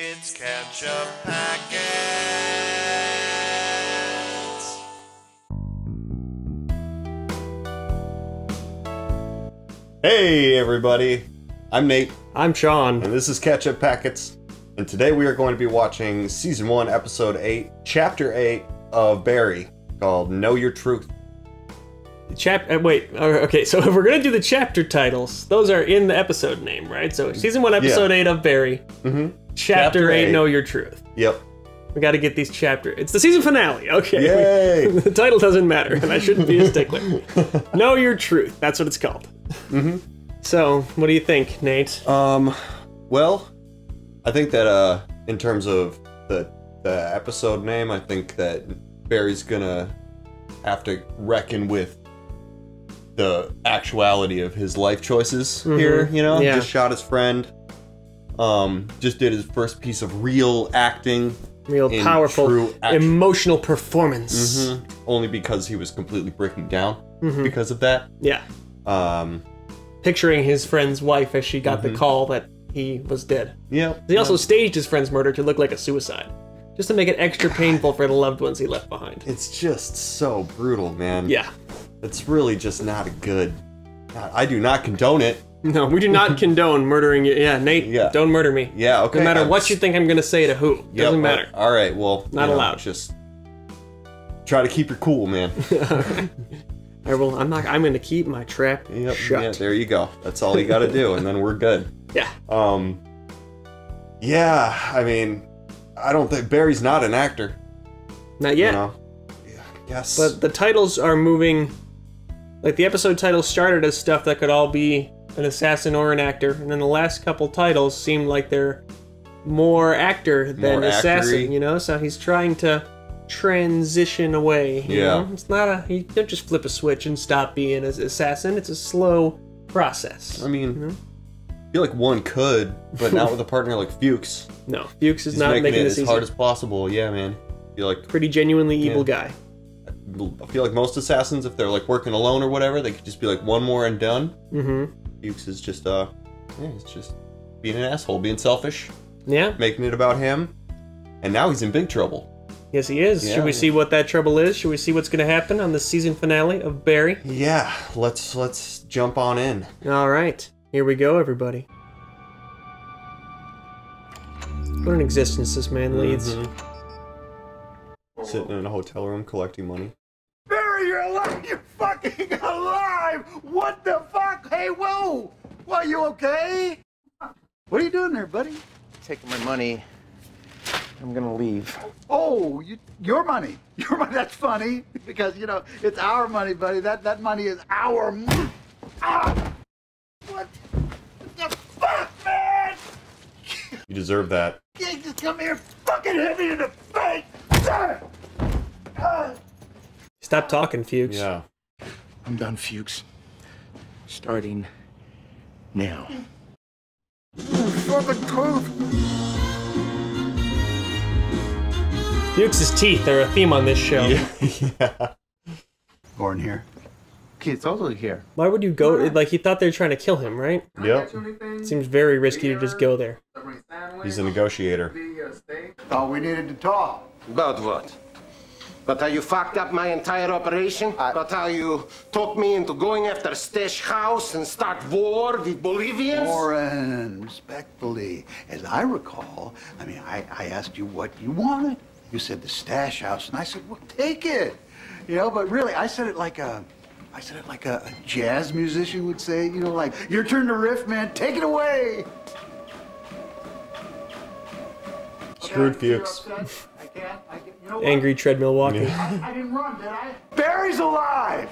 It's Catch-up Packets. Hey everybody, I'm Nate, I'm Sean. and this is Catch-up Packets. And today we are going to be watching Season 1, Episode 8, Chapter 8 of Barry, called Know Your Truth. Chap. Uh, wait. uh, Okay. So if we're gonna do the chapter titles, those are in the episode name, right? So season one, episode eight of Barry. Mm-hmm. Chapter, Chapter eight, eight. Know Your Truth. Yep. We got to get these chapter. It's the season finale. Okay. Yay! the title doesn't matter, and I shouldn't be a stickler. know Your Truth. That's what it's called. Mm-hmm. So, what do you think, Nate? Um, well, I think that, uh, in terms of the, the episode name, I think that Barry's gonna have to reckon with the actuality of his life choices here, you know? Mm-hmm. Yeah. Just shot his friend. Um, just did his first piece of real acting. Real powerful, emotional performance. Mhm. Only because he was completely breaking down Mhm. because of that. Yeah. Um, Picturing his friend's wife as she got Mm-hmm. the call that he was dead. yeah. He also staged his friend's murder to look like a suicide, just to make it extra painful for the loved ones he left behind. It's just so brutal, man. Yeah. It's really just not a good. God, I do not condone it. No, we do not condone murdering you. Yeah, Nate, Yeah. don't murder me. Yeah, okay. No matter I'm what s- you think I'm gonna say to who. Yep, Doesn't matter. All right, well, Not know, allowed. Just try to keep your cool, man. I will. I'm not. I'm gonna keep my trap Yep, Yeah, shut. there you go. That's all you got to do, and then we're good. Yeah. Um. Yeah, I mean, I don't think Barry's not an actor. Not yet. You know? Yeah, yes. But the titles are moving. Like the episode titles started as stuff that could all be an assassin or an actor, and then the last couple titles seem like they're more actor than More assassin. actory. You know, so he's trying to transition away. You Yeah. know? it's not a. You don't just flip a switch and stop being an assassin. It's a slow process. I mean, Mhm. I feel like one could, but not with a partner like Fuches. No, Fuches is He's not making, making it this as easy. hard as possible. Yeah, man. I feel like Pretty genuinely evil guy. I feel like most assassins, if they're like working alone or whatever, they could just be like one more and done. Mm-hmm. Fuches is just uh, yeah, he's just being an asshole, being selfish, Yeah. making it about him, and now he's in big trouble. Yes, he is. Yeah. Should we see what that trouble is? Should we see what's going to happen on the season finale of Barry? Yeah, let's let's jump on in. All right, here we go, everybody. What an existence this man leads. Mm-hmm. Sitting in a hotel room collecting money. Barry, you're alive! You're fucking alive! What the fuck? Hey, whoa! Well, you okay? What are you doing there, buddy? taking my money. I'm gonna leave. Oh, you, your money. Your money. That's funny because you know it's our money, buddy. That that money is our. m- Ah! What the fuck, man? You deserve that. You just come here, fucking hit me in the face. Ah! Ah! Stop talking, Fuches. Yeah. I'm done, Fuches. Starting now. Fucking truth. Fuches's teeth are a theme on this show. yeah. Gordon here. Kid's also here. Why would you go? Like he thought they were trying to kill him, right? Yep. Seems very risky to just go there. He's a negotiator. Thought we needed to talk. About what? About how you fucked up my entire operation? But how you talked me into going after Stash House and start war with Bolivians? Warren, respectfully, as I recall, I mean, I, I asked you what you wanted. You said the stash house, and I said, well, take it. You know, but really, I said it like a, I said it like a, a jazz musician would say, you know, like, your turn to riff, man, take it away. Screwed Okay, Fuches. Upset? I can't, I can't, you know what? Angry treadmill walking. Yeah. I didn't run, did I? Barry's alive!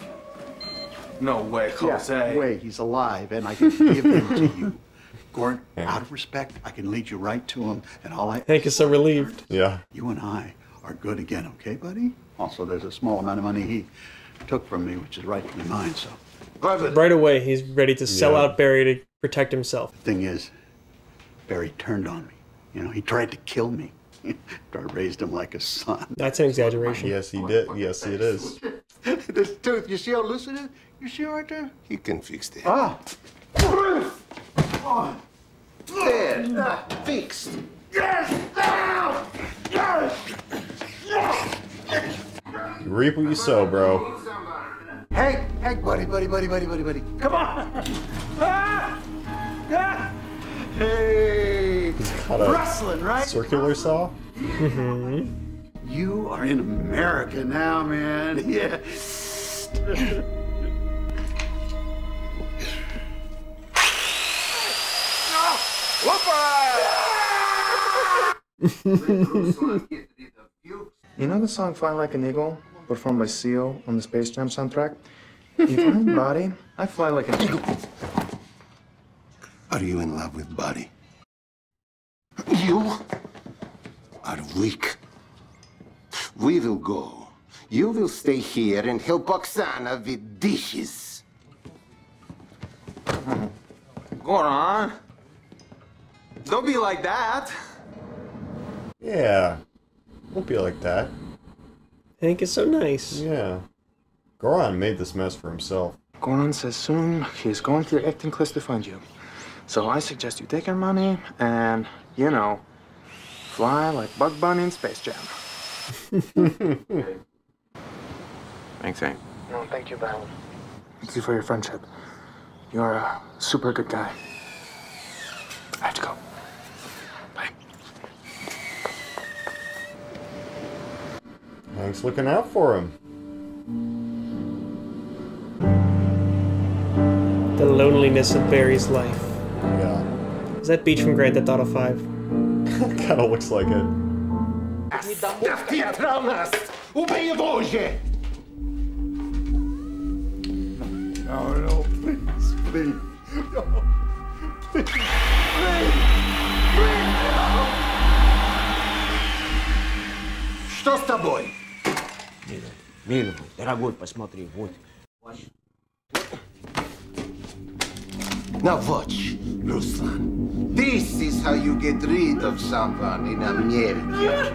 No way, Jose. Wait, he's alive, and I can give him to you. Gordon, out of respect, I can lead you right to him, and all I... Hank is so relieved. Yeah. You and I are good again, okay, buddy? Also, there's a small amount of money he took from me, which is rightfully mine, so. Right away, he's ready to sell Yeah. out Barry to protect himself. The thing is, Barry turned on me. You know, he tried to kill me. I raised him like a son. That's an exaggeration. Yes, he did. Yes, it is. this tooth, you see how loose it is? You see right there? He can fix that. Ah! Dead. There! Ah, fixed! Yes! now. Yes! Yes! You reap what you sow, bro. Hey, hey, buddy, buddy, buddy, buddy, buddy, buddy. Come on! Ah! Ah! Hey. Got a Rustling, right? circular saw? Mm-hmm. You are in America now, man. Yeah. You know the song Fly Like an Eagle, performed by Seal on the Space Jam soundtrack? If I'm Body, I fly like an eagle. Are you in love with Buddy? You are weak. We will go. You will stay here and help Oksana with dishes. Goran, don't be like that. Yeah. don't be like that. Hank is so nice. Yeah. Goran made this mess for himself. Goran says soon he's going to the acting class to find you. So I suggest you take your money and, you know, fly like Bug Bunny in Space Jam. Thanks, Hank. No, thank you, Ben. Thank you for your friendship. You're a super good guy. I have to go. Bye. Hank's looking out for him. The loneliness of Barry's life. Yeah. Is that Beach from Grand Theft Auto 5? Kind of looks like it. Театрал нас! Убей его уже! No, no, please, please. No. Please, please, please, no. Что с тобой? Милый, дорогой, посмотри, вот. Now watch, Ruslan. This is how you get rid of someone in America.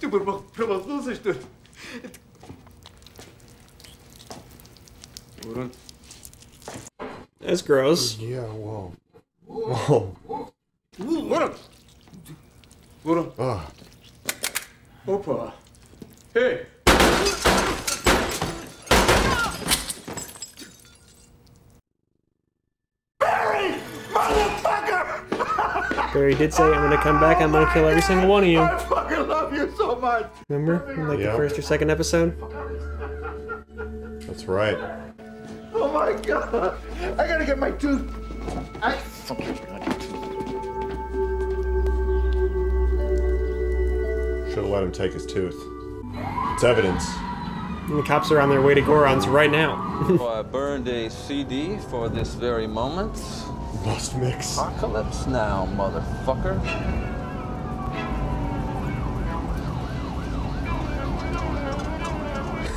Ты промахнулся, что ли? That's gross. Yeah, whoa. Whoa. Ворон! Ворон! Ugh. Опа! Эй! Barry Motherfucker! Barry did say, I'm gonna come back, I'm gonna kill every single one of you. I fucking love you so much. Remember? In like Yeah. the first or second episode? That's right. Oh my god. I gotta get my tooth. I fucking got it. Should have let him take his tooth. It's evidence. And the cops are on their way to Goran's right now. So I burned a CD for this very moment. Must mix. Apocalypse now, motherfucker.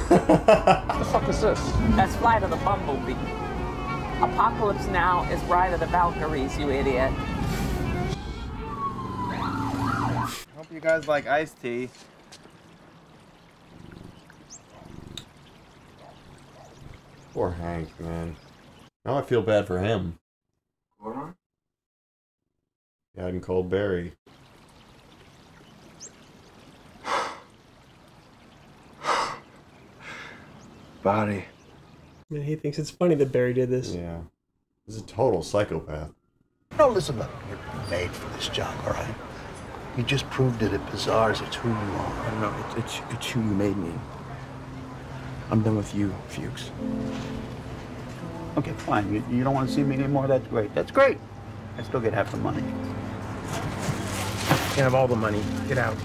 What the fuck is this? That's Flight of the Bumblebee. Apocalypse Now is Ride of the Valkyries, you idiot. Hope you guys like iced tea. Poor Hank, man. Now I feel bad for him. Goran? He hadn't called Barry. Body. Man, he thinks it's funny that Barry did this. Yeah. He's a total psychopath. No, listen, look, you're made for this job, all right? You just proved it at Pazar's. It's who you are. No, no, it's, it's, it's who you made me. I'm done with you, Fuches. Okay, fine. You, you don't want to see me anymore? That's great. That's great. I still get half the money. You have all the money. Get out.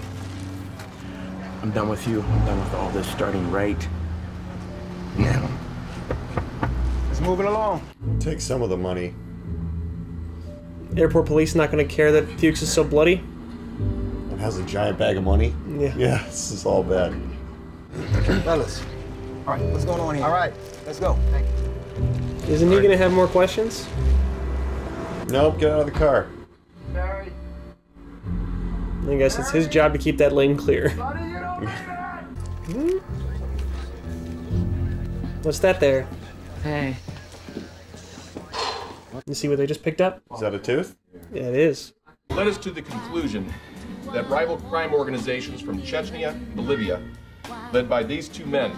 I'm done with you. I'm done with all this starting right now. Let's move it along. Take some of the money. Airport police not gonna care that Fuches is so bloody? And has a giant bag of money. Yeah. Yeah, this is all bad. Fellas. All right, what's going on here? All right, let's go. Thank you. Isn't he gonna have more questions? Nope, get out of the car. Barry. I guess it's his job to keep that lane clear. Hmm? What's that there? Hey. You see what they just picked up? Is that a tooth? Yeah, it is. led us to the conclusion that rival crime organizations from Chechnya and Bolivia, led by these two men,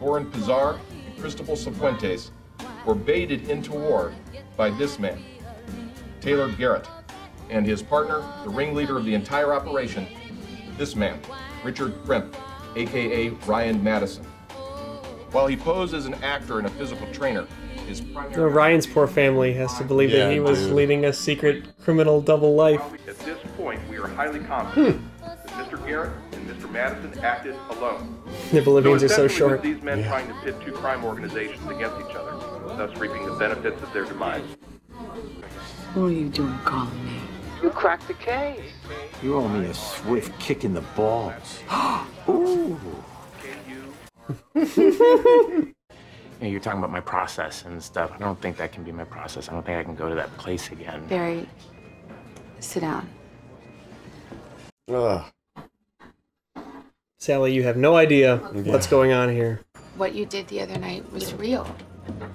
Goran Pazar and Cristobal Sifuentes, were baited into war by this man, Taylor Garrett, and his partner, the ringleader of the entire operation, this man, Richard Krimp, aka Ryan Madison. While he posed as an actor and a physical trainer, his primary No, Ryan's poor family has to believe Yeah, that he was dude. leading a secret criminal double life. At this point, we are highly confident hmm. that Mr. Garrett and Mr. Madison acted alone. The Bolivians are so short. with These men trying to pit two crime organizations against each other, thus reaping the benefits of their demise. What are you doing calling me? You cracked the case. You owe me a swift kick in the balls. Ooh. Yeah, you're talking about my process and stuff. I don't think that can be my process. I don't think I can go to that place again. Barry, sit down. Ugh. Sally, you have no idea Yeah. what's going on here. What you did the other night was real.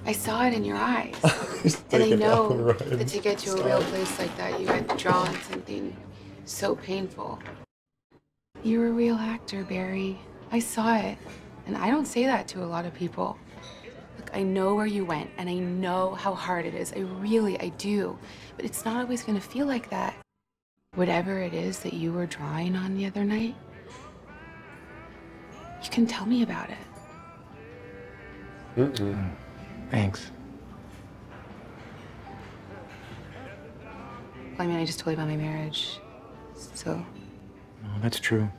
I saw it in your eyes. and I know that to get to a real place like that, you had to draw on something so painful. You're a real actor, Barry. I saw it. And I don't say that to a lot of people. Look, I know where you went, and I know how hard it is. I really, I do. But it's not always going to feel like that. Whatever it is that you were drawing on the other night, you can tell me about it. Mm-mm. Mm. Thanks. I mean, I just told you about my marriage. So, Oh, that's true.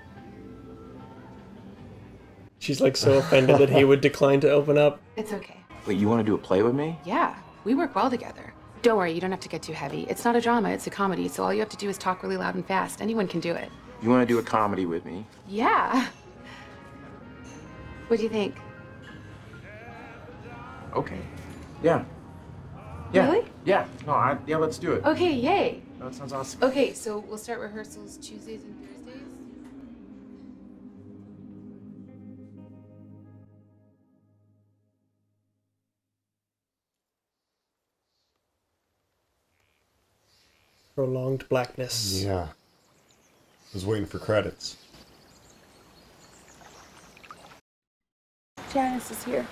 She's like so offended that he would decline to open up. it's okay. Wait, you want to do a play with me? Yeah, we work well together. Don't worry, you don't have to get too heavy. It's not a drama, it's a comedy, so all you have to do is talk really loud and fast. Anyone can do it. You want to do a comedy with me? Yeah. What do you think? Okay. Yeah. Yeah. Really? Yeah. No, I, yeah, let's do it. Okay, yay. That sounds awesome. Okay, so we'll start rehearsals Tuesdays and Thursdays. Prolonged blackness. Yeah. I Was waiting for credits. Janice is here.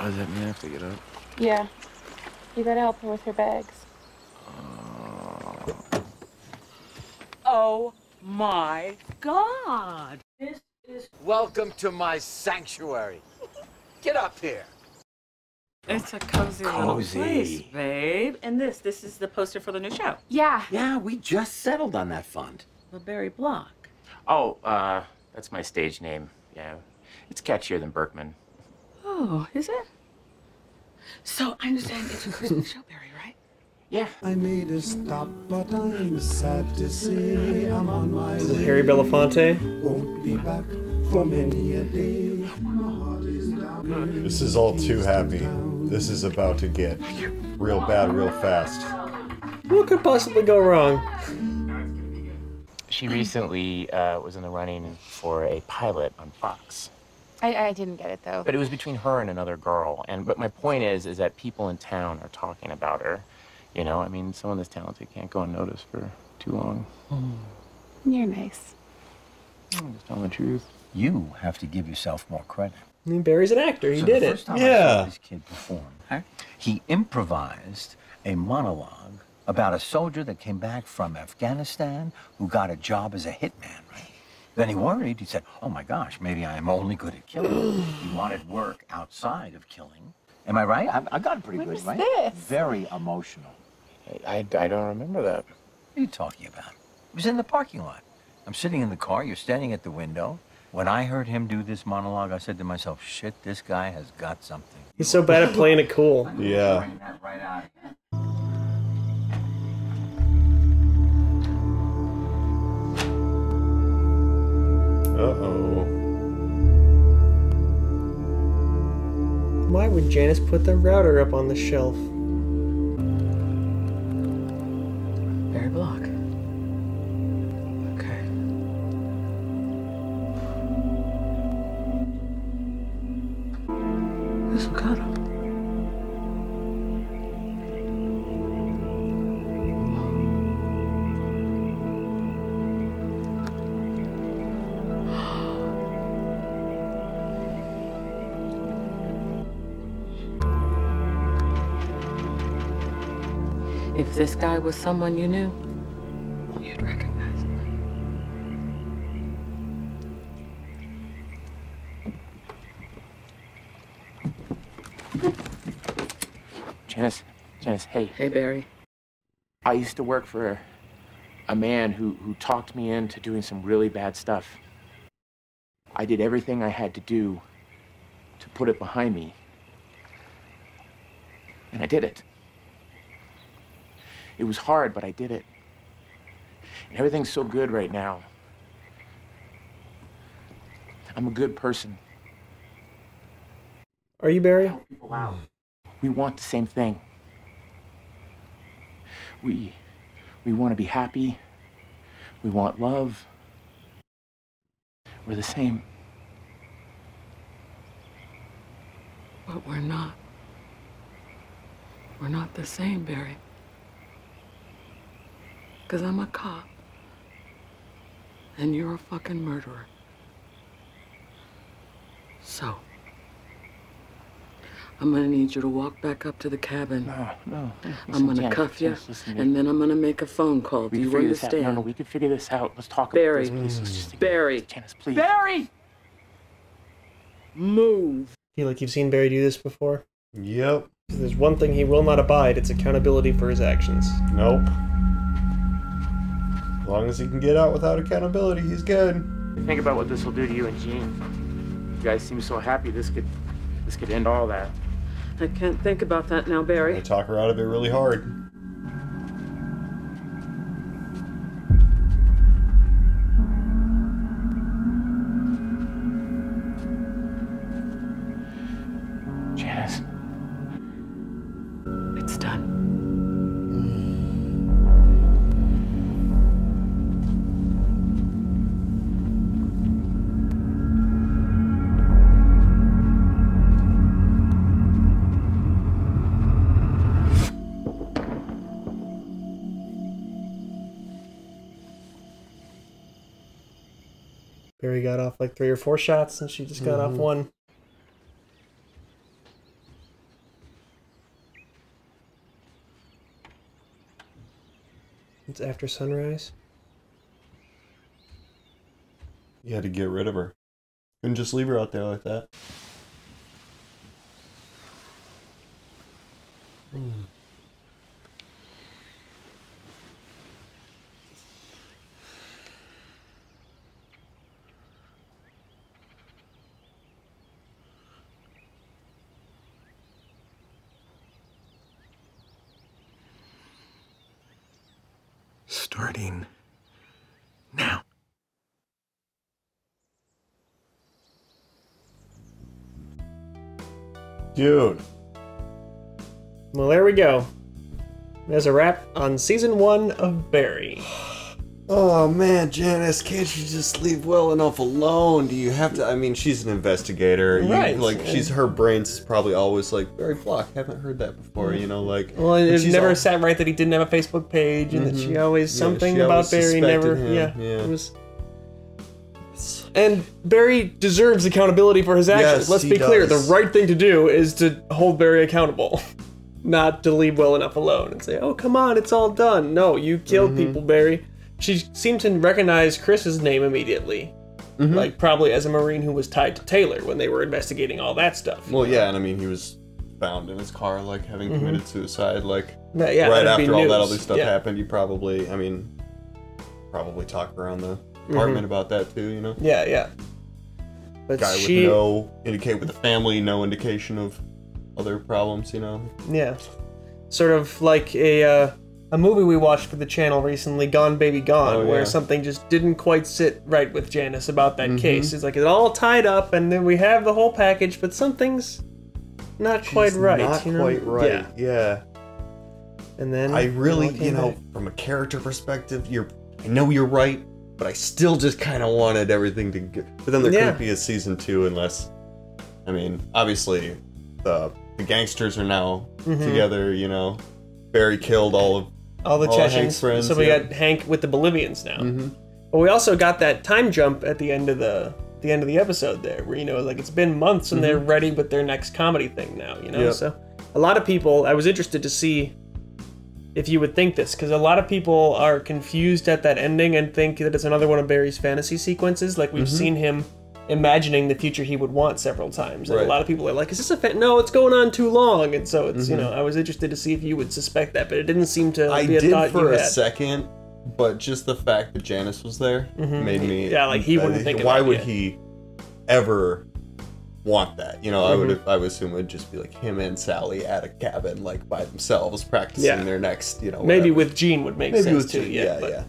Oh, does that mean I have to get up? Yeah. You gotta help her with her bags. Oh my God! This is. Welcome to my sanctuary. Get up here. It's a cozy, little Cozy. place, babe. And this, this is the poster for the new show. Yeah. Yeah, we just settled on that fund. The Barry Block. Oh, uh, that's my stage name. Yeah. It's catchier than Berkman. Oh, is it? So I understand it's a Christmas show, Barry, right? Yeah. I made a stop, but I'm sad to say I'm on my way. Harry Belafonte. Won't be back for many a day. My heart is down. This is all too happy. This is about to get real bad real fast. What could possibly go wrong? She recently uh, was in the running for a pilot on Fox. I, I didn't get it though. But it was between her and another girl. And but my point is, is that people in town are talking about her. You know, I mean, someone this talented can't go unnoticed for too long. Hmm. You're nice. I'm just telling the truth. You have to give yourself more credit. I mean, Barry's an actor. He So did the it. first time I saw this kid perform, he improvised a monologue about a soldier that came back from Afghanistan who got a job as a hitman, right? Then he worried. He said, "Oh my gosh, maybe I am only good at killing." he wanted work outside of killing. Am I right? I, I got it pretty When good, was right? this? Very emotional. I, I don't remember that. What are you talking about? It was in the parking lot. I'm sitting in the car. You're standing at the window. When I heard him do this monologue, I said to myself, "Shit, this guy has got something." He's so bad at playing it cool. Yeah. Uh-oh. Why would Janice put the router up on the shelf? Barry Block. Okay. This will cut this guy was someone you knew, you'd recognize him. Janice, Janice, hey. Hey, Barry. I used to work for a man who, who talked me into doing some really bad stuff. I did everything I had to do to put it behind me. And I did it. It was hard, but I did it. And everything's so good right now. I'm a good person. Are you Barry? Wow. We want the same thing. We we want to be happy. We want love. We're the same. But we're not. We're not the same, Barry. Because I'm a cop. And you're a fucking murderer. So. I'm gonna need you to walk back up to the cabin. No, no. I'm gonna Janet, cuff you, listen to and then I'm gonna make a phone call. Do We you can figure this out. understand? No, no, we can figure this out. Let's talk Barry. about this, please. Let's just Barry. Janice, please. Barry! Move. feel like you've seen Barry do this before. Yep. If there's one thing he will not abide, it's accountability for his actions. Nope. As long as he can get out without accountability, he's good. Think about what this will do to you and Gene. You guys seem so happy. This could, this could end all that. I can't think about that now, Barry. I talk her out of it really hard. Barry got off like three or four shots, and she just got off Mhm. one. It's after sunrise. You had to get rid of her. Couldn't just leave her out there like that. Starting now. Dude. Well, there we go. There's a wrap on season one of Barry. Oh man, Janice, can't you just leave well enough alone? Do you have to? I mean, she's an investigator. You- Right, like, and- she's her brain's probably always like Barry Flock. Haven't heard that before. You know, like. Well, and it never all- sat right that he didn't have a Facebook page, and that she Mhm. always Yeah, something she about always Barry never. him, Yeah, yeah. it was. And Barry deserves accountability for his actions. Yes, Let's be clear: the right thing to do is to hold Barry accountable, not to leave well enough alone and say, "Oh, come on, it's all done." No, you killed Mhm. people, Barry. She seemed to recognize Chris's name immediately, Mhm. like probably as a Marine who was tied to Taylor when they were investigating all that stuff. Well, yeah, and I mean, he was found in his car, like having Mhm. committed suicide. Like Yeah, right after all that other stuff yeah. happened, you probably, I mean, probably talk around the apartment about that too. You know. Yeah, yeah. But Guy she, with no indicate with the family, no indication of other problems. You know. Yeah. Sort of like a uh, a movie we watched for the channel recently, Gone Baby Gone, Oh, where something just didn't quite sit right with Janice about that Mhm. case. It's like it's all tied up and then we have the whole package, but something's not quite right. Not you know? quite right. Yeah. Yeah. And then I it really, all you know, from a character perspective, you're. I know you're right, but I still just kind of wanted everything to. Go, but then there Yeah. couldn't be a season two unless. I mean, obviously, the the gangsters are now Mhm. together. You know, Barry killed all of all the Chechens. friends. so we yeah. got Hank with the Bolivians now. Mhm. But we also got that time jump at the end of the the end of the episode there, where you know, like it's been months and they're ready with their next comedy thing now. You know, Yep. so a lot of people. I was interested to see if you would think this, because a lot of people are confused at that ending and think that it's another one of Barry's fantasy sequences. Like we've Mhm. seen him imagining the future he would want several times. And Right. a lot of people are like, "Is this a fa-? no? It's going on too long." And so it's you Mhm. know, I was interested to see if you would suspect that, but it didn't seem to I be a did thought for you a had. second, but just the fact that Janice was there Mhm. made me. Yeah, like, he wouldn't think Why would yet. he ever want that? You know, I would. Mhm. I would assume it would just be like him and Sally at a cabin, like by themselves, practicing Yeah. their next. You know, Maybe with Gene would make Maybe sense with too. Gene, yeah, yeah, yeah.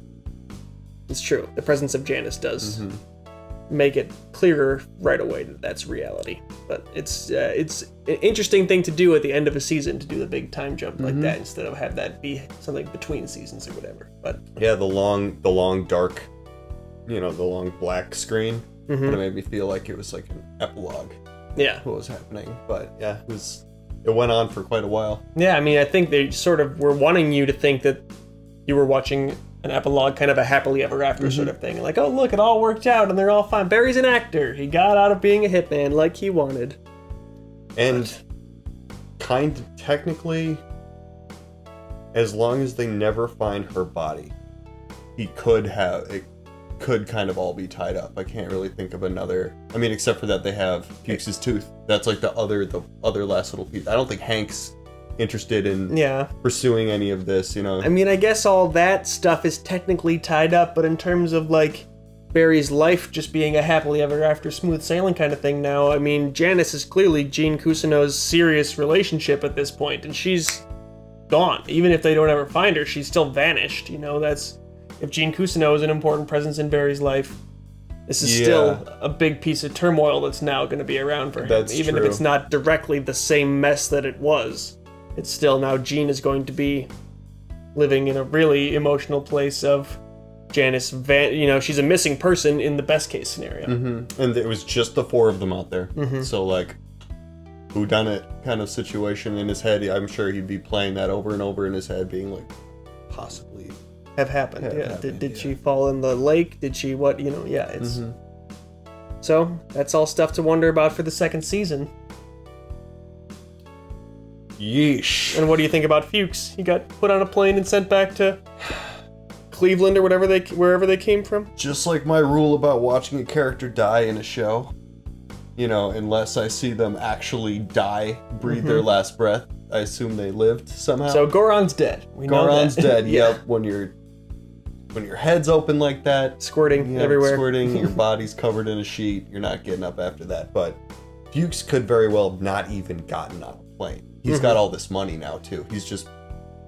It's true. The presence of Janice does Mhm. make it clearer right away that that's reality. But it's uh, it's an interesting thing to do at the end of a season to do the big time jump like Mhm. that instead of have that be something between seasons or whatever. But Yeah, the long, the long dark, you know, the long black screen. Mhm. Kind of made me feel like it was like an epilogue. Yeah. what was happening? But yeah, it was. It went on for quite a while. yeah, I mean, I think they sort of were wanting you to think that you were watching an epilogue, kind of a happily ever after sort Mhm. of thing. Like, oh look, it all worked out and they're all fine. Barry's an actor. He got out of being a hitman like he wanted. And kind of technically, as long as they never find her body, he could have it could kind of all be tied up. I can't really think of another. I mean, except for that they have Fuches's tooth. That's like the other the other last little piece. I don't think Hank's interested in Yeah. pursuing any of this. You know. I mean, I guess all that stuff is technically tied up, but in terms of like Barry's life just being a happily ever after smooth sailing kind of thing now, I mean, Janice is clearly Gene Cousineau's serious relationship at this point, and she's gone. Even if they don't ever find her, she's still vanished. You know, that's if Gene Cousineau is an important presence in Barry's life. This is Yeah. still a big piece of turmoil that's now going to be around for him, That's even if it's not directly the same mess that it was. It's still now Gene is going to be living in a really emotional place of Janice Van. You know, she's a missing person in the best case scenario. hmm And it was just the four of them out there. Mhm. So like, who done it kind of situation in his head. I'm sure he'd be playing that over and over in his head, being like, possibly. Have happened. Have yeah. happened, did did she fall in the lake? Did she what? You know. Yeah. It's Mhm. so that's all stuff to wonder about for the second season. Yeesh. And what do you think about Fuches? He got put on a plane and sent back to Cleveland or whatever they wherever they came from. Just like my rule about watching a character die in a show, you know, unless I see them actually die, breathe their Mhm. last breath, I assume they lived somehow. So Goran's dead. We Goran's dead. Yeah. Yep. When your when your head's open like that, Squirting yeah, everywhere. squirting, your body's covered in a sheet. You're not getting up after that. But Fuches could very well have not even gotten on a plane. He's Mhm. got all this money now too. He's just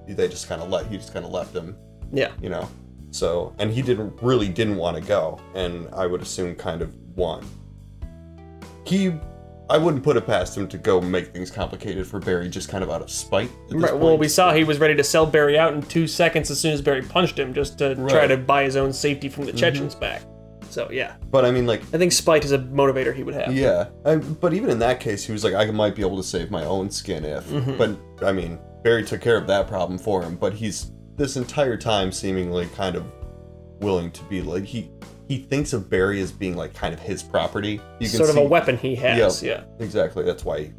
they just kind of let he just kind of left him. Yeah. You know. So and he didn't really didn't want to go, and I would assume kind of won. He. I wouldn't put it past him to go make things complicated for Barry just kind of out of spite. Right, well, we saw he was ready to sell Barry out in two seconds as soon as Barry punched him, just to try to buy his own safety from the Mhm. Chechens back. So yeah, But I mean, like, I think spite is a motivator he would have. Yeah, I, but even in that case, he was like, I might be able to save my own skin if. Mhm. But I mean, Barry took care of that problem for him. But he's this entire time seemingly kind of willing to be like he he thinks of Barry as being like kind of his property. You can Sort of a weapon he has, yeah. exactly. That's why he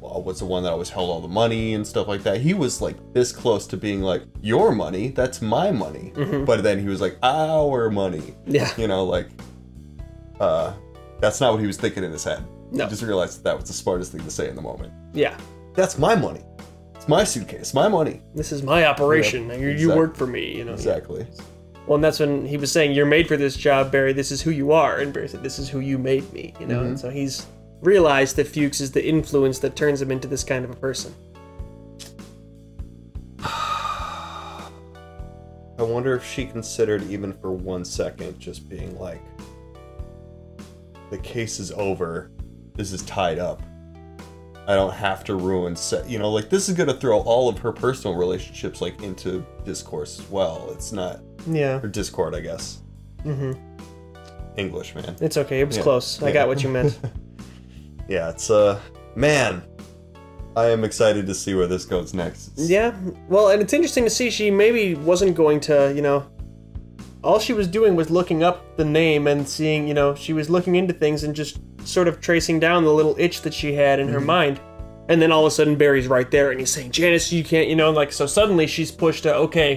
well, was the one that always held all the money and stuff like that. He was like this close to being like your money. That's my money. Mhm. But then he was like our money. Yeah. You know, like uh, that's not what he was thinking in his head. No. He just realized that, that was the smartest thing to say in the moment. Yeah. That's my money. It's my suitcase, my money. This is my operation. Yep, you, you work for me, you know. Exactly. Well, and that's when he was saying, "You're made for this job, Barry. This is who you are." And Barry said, "This is who you made me." You know. And Mhm. so he's realized that Fuches is the influence that turns him into this kind of a person. I wonder if she considered even for one second just being like, the case is over. This is tied up. I don't have to ruin set. You know, like this is gonna throw all of her personal relationships like into discourse as well. It's not. Yeah. Or discord, I guess. Mm-hmm. English, man. It's okay. It was Yeah. close. I Yeah. got what you meant. yeah, it's uh, man. I am excited to see where this goes next. It's- Yeah, well, and it's interesting to see she maybe wasn't going to, you know, all she was doing was looking up the name and seeing, you know, she was looking into things and just sort of tracing down the little itch that she had in her Mhm. mind. And then all of a sudden Barry's right there and he's saying, Janice, you can't, you know, like so suddenly she's pushed to, okay,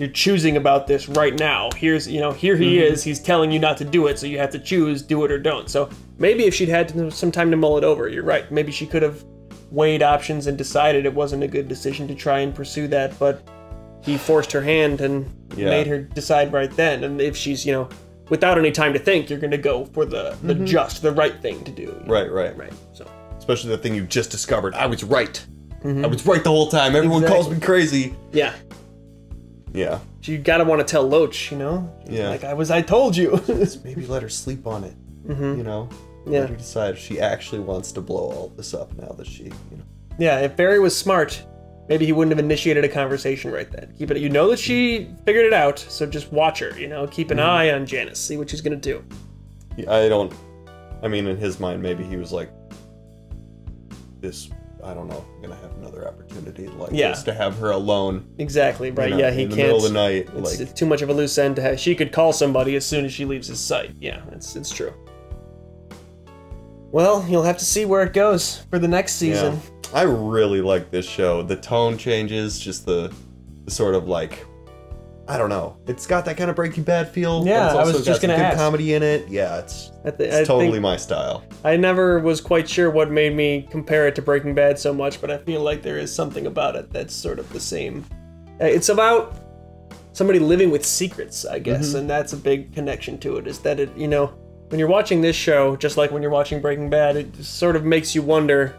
you're choosing about this right now. Here's, you know, here he Mhm. is. He's telling you not to do it, so you have to choose, do it or don't. So maybe if she'd had some time to mull it over, you're right. Maybe she could have weighed options and decided it wasn't a good decision to try and pursue that, but he forced her hand and Yeah. made her decide right then. And if she's, you know, without any time to think, you're going to go for the, the Mhm. just, the right thing to do. know? Right, right, right. So, especially the thing you just discovered. I was right. Mhm. I was right the whole time. Everyone calls me crazy. Yeah. Yeah. You gotta want to tell Loach, you know? Yeah. Like, I was, I told you. Maybe let her sleep on it. Mhm. You know. Yeah. Let her decide if she actually wants to blow all this up now that she, you know. Yeah, if Barry was smart, maybe he wouldn't have initiated a conversation right then. Keep it. You know that she figured it out, so just watch her. You know, keep an Mhm. eye on Janice, see what she's gonna do. Yeah, I don't. I mean, in his mind, maybe he was like, "This, I don't know, I'm gonna have another opportunity like Yeah. this to have her alone." Exactly right. you know, yeah, he in the can't. middle of the night, it's, like it's too much of a loose end to have. She could call somebody as soon as she leaves his sight. Yeah, it's it's true. Well, you'll have to see where it goes for the next season. Yeah. I really like this show. The tone changes, just the, the sort of like, I don't know. It's got that kind of Breaking Bad feel. Yeah, it's I was just gonna ask. comedy in it. Yeah, it's I thi- it's I totally my style. I never was quite sure what made me compare it to Breaking Bad so much, but I feel like there is something about it that's sort of the same. Uh, It's about somebody living with secrets, I guess, Mhm. and that's a big connection to it. Is that it? You know, when you're watching this show, just like when you're watching Breaking Bad, it sort of makes you wonder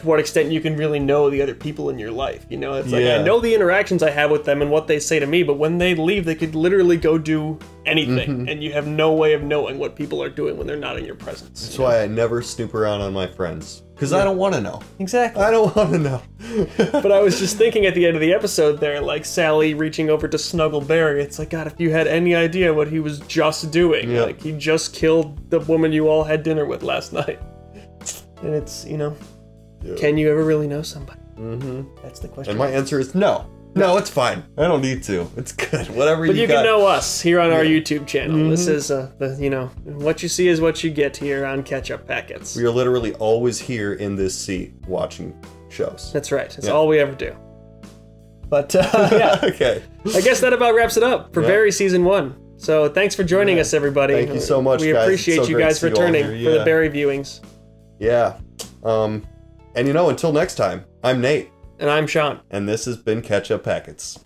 to what extent you can really know the other people in your life. You know, it's like Yeah. I know the interactions I have with them and what they say to me, but when they leave, they could literally go do anything, Mhm. and you have no way of knowing what people are doing when they're not in your presence. That's why I never snoop around on my friends because I don't want to know. Exactly. I don't want to know. but I was just thinking at the end of the episode there, like Sally reaching over to snuggle Barry. It's like, God, if you had any idea what he was just doing, Yeah. like he just killed the woman you all had dinner with last night. And it's, you know, can you ever really know somebody? Mm-hmm. That's the question. And my answer is no. No, it's fine. I don't need to. It's good. Whatever you got. But you, you, got. can know us here on our Yeah. YouTube channel. This Mhm. is, uh, the, you know, what you see is what you get here on Catch Up Packets. We are literally always here in this seat watching shows. That's right. That's Yeah. all we ever do. But uh, yeah, okay. I guess that about wraps it up for Yeah. Barry season one. So thanks for joining us, everybody. Thank you so much, We guys. Appreciate so you guys see you returning for the Yeah. Barry viewings. Yeah. Um, and you know, until next time, I'm Nate. And I'm Sean. And this has been Catch Up Packets.